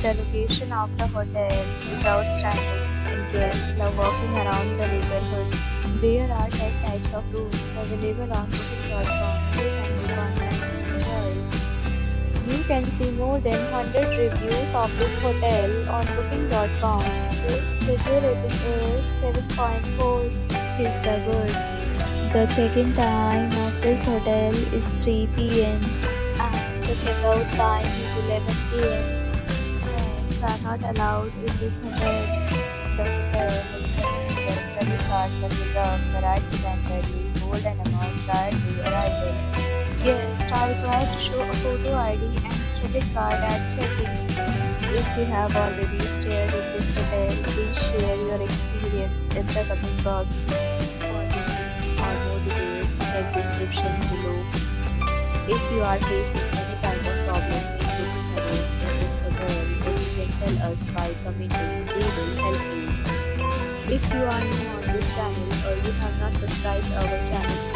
The location of the hotel is outstanding and guests love walking around the neighborhood. There are 10 types of rooms available on booking.com. You can. You can see more than 100 reviews of this hotel on booking.com. Its review rating is 7.4, which is the good. The check-in time of this hotel is 3 p.m. the check-out time is 11 p.m. Pets are not allowed in this hotel. The hotel accepts credit cards and reserves the right to temporarily hold an amount prior to arrival. Guests are required to show a photo ID and credit card at check-in. If you have already stayed in this hotel, please share your experience in the comment box. For or more details, check description below. If you are facing any problem in booking a room in this hotel, then you can tell us by commenting. We will help you. If you are new on this channel or you have not subscribed our channel